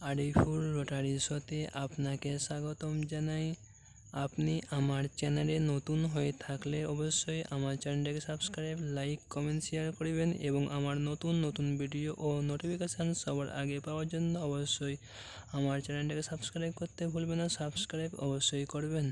Ariful rotary শোতে আপনাকে স্বাগতম জানাই। আপনি আমার চ্যানেলে নতুন হয়ে থাকলে অবশ্যই আমার চ্যানেলটাকে সাবস্ক্রাইব, লাইক, কমেন্ট, শেয়ার করবেন এবং আমার নতুন নতুন ভিডিও ও নোটিফিকেশান সবার আগে পাওয়ার জন্য অবশ্যই আমার চ্যানেলটাকে সাবস্ক্রাইব করতে ভুলবেন না, সাবস্ক্রাইব অবশ্যই করবেন।